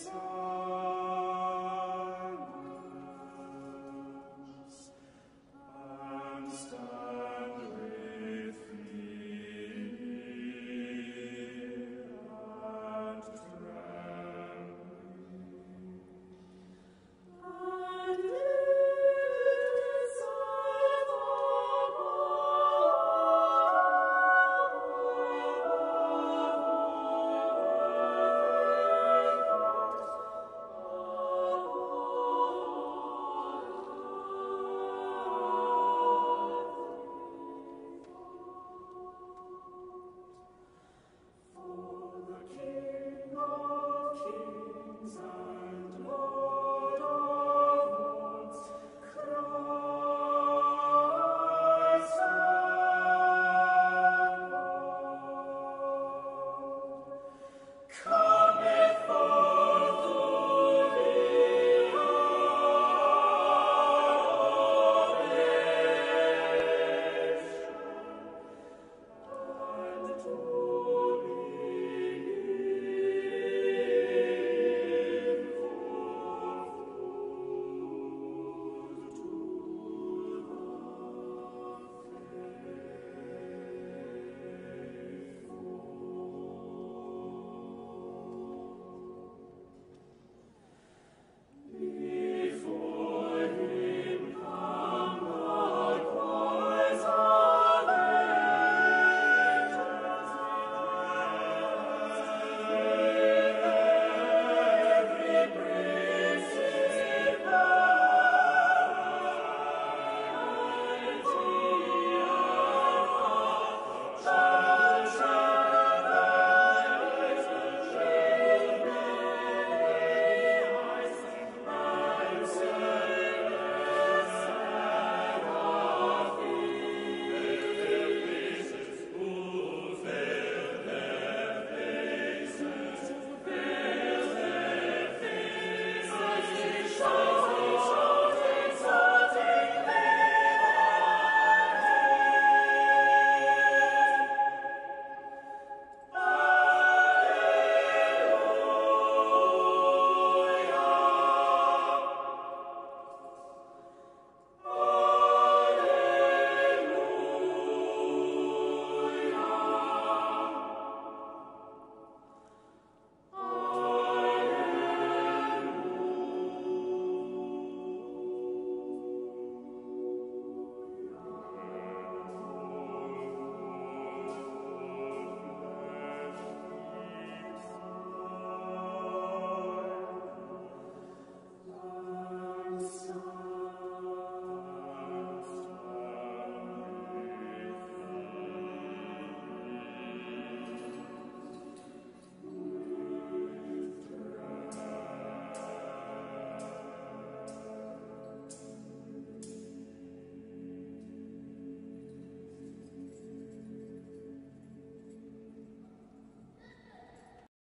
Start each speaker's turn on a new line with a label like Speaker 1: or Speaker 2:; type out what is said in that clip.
Speaker 1: It's